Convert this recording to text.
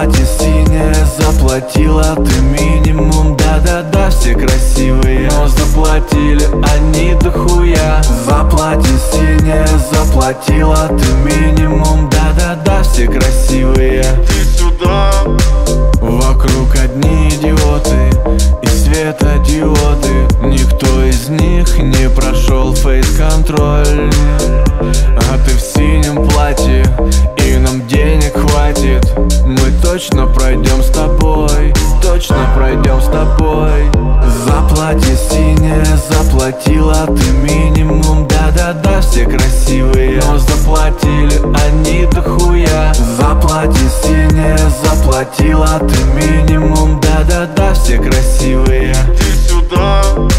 платье синее заплатила ты минимум. Да-да-да, все красивые, но заплатили они дохуя. За платье синее заплатила ты минимум. Да-да-да, все красивые. Ты сюда. Вокруг одни идиоты и светодиоды Никто из них не прошел фейс-контроль точно пройдем с тобой, точно пройдем с тобой. За платье синее заплатила ты минимум. Да-да-да, все красивые, но заплатили они дохуя. За платье синее заплатила ты минимум. Да-да-да, все красивые. Ты сюда